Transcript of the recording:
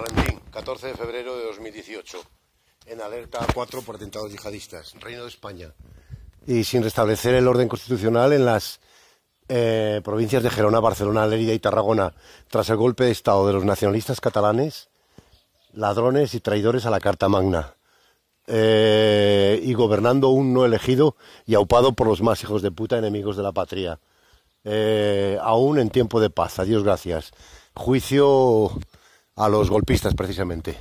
Valentín, 14 de febrero de 2018. En alerta 4 por atentados yihadistas. Reino de España. Y sin restablecer el orden constitucional en las eh, provincias de Gerona, Barcelona, Lérida y Tarragona, tras el golpe de Estado de los nacionalistas catalanes, ladrones y traidores a la Carta Magna. Eh, y gobernando un no elegido y aupado por los más hijos de puta enemigos de la patria. Eh, aún en tiempo de paz. Adiós, gracias. Juicio a los golpistas, precisamente.